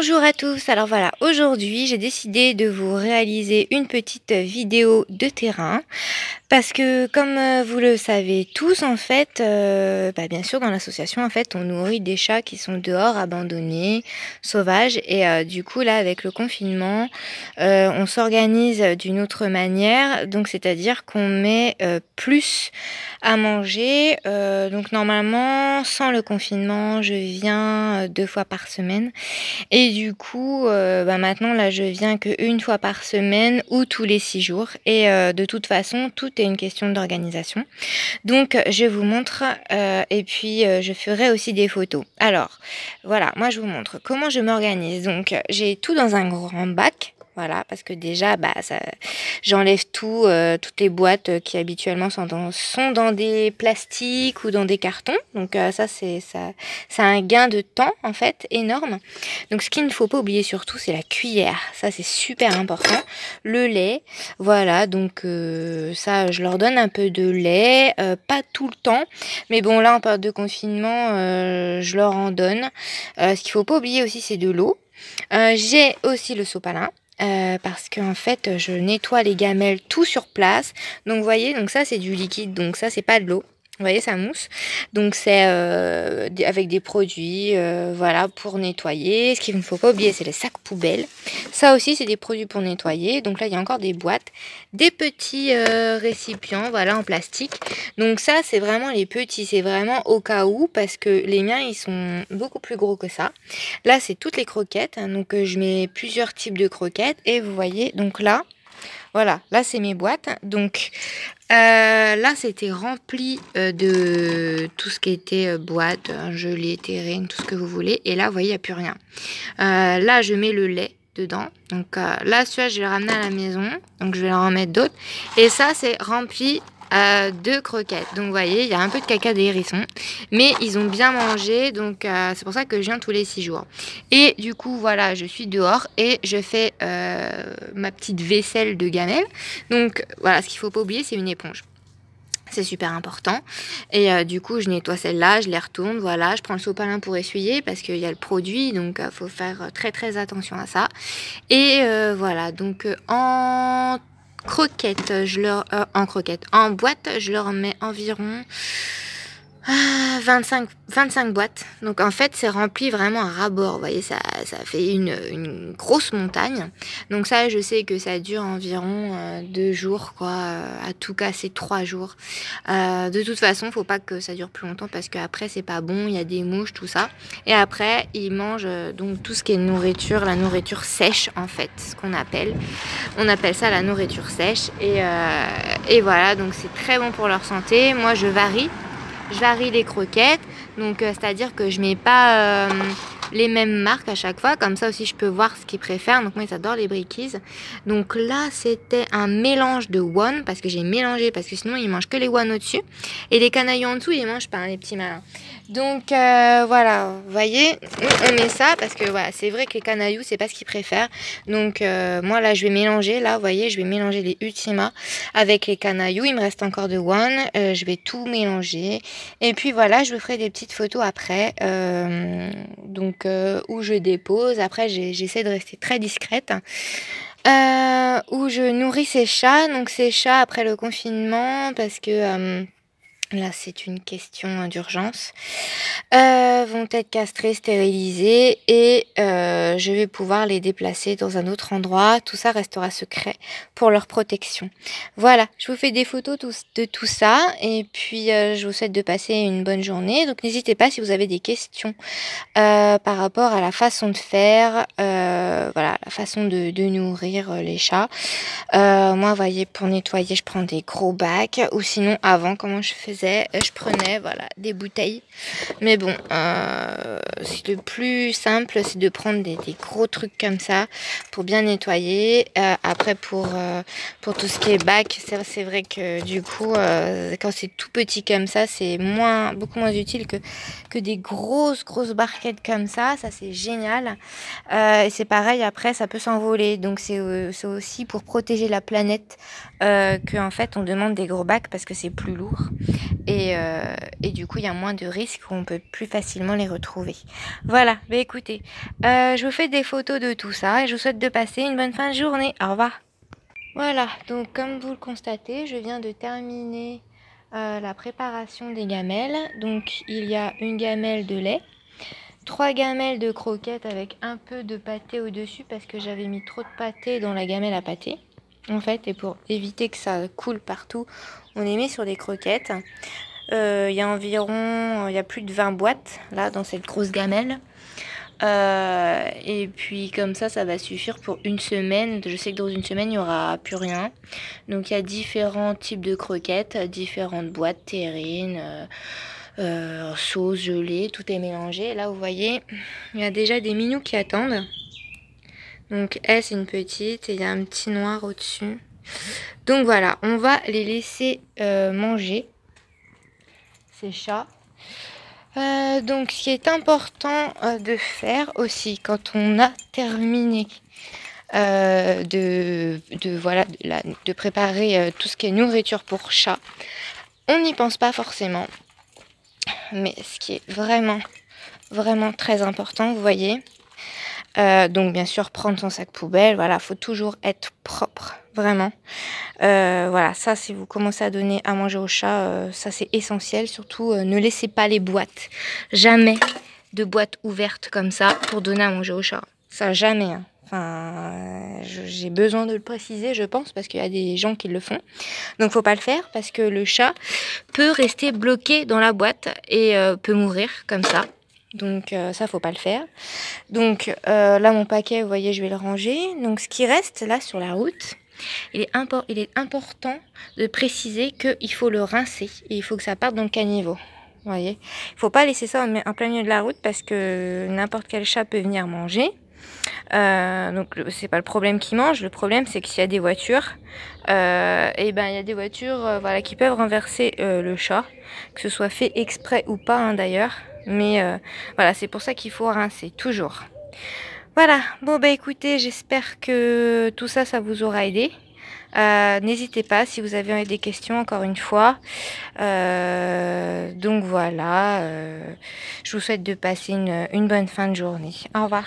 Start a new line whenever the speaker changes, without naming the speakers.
Bonjour à tous, alors voilà, aujourd'hui j'ai décidé de vous réaliser une petite vidéo de terrain parce que comme euh, vous le savez tous en fait, euh, bah, bien sûr dans l'association en fait on nourrit des chats qui sont dehors abandonnés, sauvages. Et euh, du coup là avec le confinement on s'organise d'une autre manière. Donc c'est à dire qu'on met plus à manger. Donc normalement sans le confinement je viens deux fois par semaine. Et du coup, euh, bah, maintenant, là, je viens qu'une fois par semaine ou tous les six jours. Et euh, de toute façon, tout une question d'organisation. Donc, je vous montre euh, et puis je ferai aussi des photos. Alors, voilà, moi, je vous montre comment je m'organise. Donc, j'ai tout dans un grand bac. Voilà, parce que déjà, bah, j'enlève tout, euh, toutes les boîtes qui habituellement sont dans, sont dans des plastiques ou dans des cartons. Donc euh, ça, c'est ça, ça un gain de temps en fait énorme. Donc ce qu'il ne faut pas oublier surtout, c'est la cuillère. Ça, c'est super important. Le lait, voilà. Donc euh, ça, je leur donne un peu de lait, pas tout le temps, mais bon là en période de confinement, je leur en donne. ce qu'il faut pas oublier aussi, c'est de l'eau. j'ai aussi le sopalin. Euh, parce qu'en fait je nettoie les gamelles tout sur place. Donc vous voyez, donc ça c'est du liquide, donc ça c'est pas de l'eau. Vous voyez, ça mousse. Donc c'est euh, avec des produits, euh, voilà, pour nettoyer. Ce qu'il ne faut pas oublier, c'est les sacs poubelles. Ça aussi, c'est des produits pour nettoyer. Donc là, il y a encore des boîtes, des petits euh, récipients, voilà, en plastique. Donc ça, c'est vraiment les petits. C'est vraiment au cas où, parce que les miens, ils sont beaucoup plus gros que ça. Là, c'est toutes les croquettes. donc je mets plusieurs types de croquettes. Et vous voyez, donc là, voilà, là c'est mes boîtes. Donc euh, là c'était rempli euh, de tout ce qui était euh, boîte, gelée, terrine, tout ce que vous voulez. Et là vous voyez, il n'y a plus rien. là je mets le lait dedans. Donc là celui-là je vais le ramener à la maison. Donc je vais en remettre d'autres. Et ça c'est rempli euh, deux croquettes. Donc vous voyez, il y a un peu de caca des hérissons. Mais ils ont bien mangé, donc euh, c'est pour ça que je viens tous les six jours. Et du coup, voilà, je suis dehors et je fais euh, ma petite vaisselle de gamelle. Donc voilà, ce qu'il faut pas oublier, c'est une éponge. C'est super important. Et du coup, je nettoie celle-là, je les retourne, voilà. Je prends le sopalin pour essuyer parce qu'il y a le produit, donc il faut faire très très attention à ça. Et voilà, donc en croquettes, je leur, euh, en croquettes, en boîte, je leur mets environ 25, ah, 25 boîtes. Donc en fait, c'est rempli vraiment à ras-bord. Vous voyez, ça, ça fait une, grosse montagne. Donc ça, je sais que ça dure environ euh, deux jours, quoi. Euh, à tout casser, trois jours. Euh, de toute façon, faut pas que ça dure plus longtemps parce qu'après, c'est pas bon. Il y a des mouches, tout ça. Et après, ils mangent donc tout ce qui est nourriture, la nourriture sèche, en fait, ce qu'on appelle. On appelle ça la nourriture sèche. Et voilà, donc c'est très bon pour leur santé. Moi, je varie je varie les croquettes. Donc, euh, c'est-à-dire que je mets pas euh, les mêmes marques à chaque fois. Comme ça aussi, je peux voir ce qu'ils préfèrent. Donc, moi, ils adorent les brickies. Donc là, c'était un mélange de one parce que j'ai mélangé parce que sinon, ils mangent que les one au-dessus. Et les canailles en dessous, ils mangent pas, hein, les petits malins. Donc euh, voilà, vous voyez, on met ça parce que voilà, c'est vrai que les canailloux, c'est pas ce qu'ils préfèrent. Donc euh, moi là, je vais mélanger, là, vous voyez, je vais mélanger les Ultima avec les canailloux. Il me reste encore de one, euh, je vais tout mélanger. Et puis voilà, je vous ferai des petites photos après, donc où je dépose. Après, j'essaie de rester très discrète. où je nourris ces chats, donc ces chats après le confinement, parce que Là, c'est une question d'urgence. Euh, vont être castrés, stérilisés et euh, je vais pouvoir les déplacer dans un autre endroit. Tout ça restera secret pour leur protection. Voilà, je vous fais des photos de tout ça et puis euh, je vous souhaite de passer une bonne journée. Donc n'hésitez pas si vous avez des questions par rapport à la façon de faire, voilà, la façon de, de nourrir les chats. moi, voyez, pour nettoyer, je prends des gros bacs ou sinon avant, comment je faisais euh, je prenais voilà des bouteilles. Mais bon, euh, c'est le plus simple, c'est de prendre des, gros trucs comme ça pour bien nettoyer. Euh, après, pour, pour tout ce qui est bac, c'est vrai que du coup, quand c'est tout petit comme ça, c'est moins, beaucoup moins utile que, que des grosses, grosses barquettes comme ça. Ça, c'est génial. et c'est pareil, après, ça peut s'envoler. Donc, c'est aussi pour protéger la planète que en fait, on demande des gros bacs parce que c'est plus lourd. Et, euh, et du coup, il y a moins de risques, on peut plus facilement les retrouver. Voilà, bah écoutez, euh, je vous fais des photos de tout ça et je vous souhaite de passer une bonne fin de journée. Au revoir. Voilà, donc comme vous le constatez, je viens de terminer euh, la préparation des gamelles. Donc il y a une gamelle de lait, trois gamelles de croquettes avec un peu de pâté au-dessus parce que j'avais mis trop de pâté dans la gamelle à pâté. En fait, et pour éviter que ça coule partout, on les met sur des croquettes. Euh, il y a environ, il y a plus de 20 boîtes là dans cette grosse gamelle. Euh, et puis comme ça, ça va suffire pour une semaine. Je sais que dans une semaine, il n'y aura plus rien. Donc il y a différents types de croquettes, différentes boîtes, terrines, euh, sauce, gelée, tout est mélangé. Là, vous voyez, il y a déjà des minous qui attendent. Donc S, c'est une petite et il y a un petit noir au-dessus. Donc voilà, on va les laisser manger, ces chats. Euh, donc, ce qui est important euh, de faire aussi quand on a terminé euh, de, voilà, de, préparer tout ce qui est nourriture pour chat, on n'y pense pas forcément. Mais ce qui est vraiment, vraiment très important, vous voyez, donc bien sûr prendre son sac poubelle, voilà, faut toujours être propre vraiment. Euh, voilà, ça, si vous commencez à donner à manger au chat, euh, ça c'est essentiel. Surtout, euh, ne laissez pas les boîtes. Jamais de boîtes ouvertes comme ça pour donner à manger au chat. Ça, jamais. Hein. Enfin, j'ai besoin de le préciser, je pense, parce qu'il y a des gens qui le font. Donc, faut pas le faire parce que le chat peut rester bloqué dans la boîte et peut mourir comme ça. Donc ça, faut pas le faire. Donc là, mon paquet, vous voyez, je vais le ranger. Donc ce qui reste là sur la route, il est, important de préciser qu'il faut le rincer il faut que ça parte dans le caniveau. Vous voyez Il faut pas laisser ça en plein milieu de la route parce que n'importe quel chat peut venir manger. Euh, donc c'est pas le problème qui mange, le problème c'est que s'il y a des voitures, euh, et ben il y a des voitures euh, voilà qui peuvent renverser euh, le chat, que ce soit fait exprès ou pas hein, d'ailleurs. Mais voilà c'est pour ça qu'il faut rincer toujours. Voilà, bon bah écoutez, j'espère que tout ça, ça vous aura aidé. Euh, n'hésitez pas si vous avez des questions, encore une fois. Euh, donc voilà, euh, je vous souhaite de passer une bonne fin de journée. Au revoir.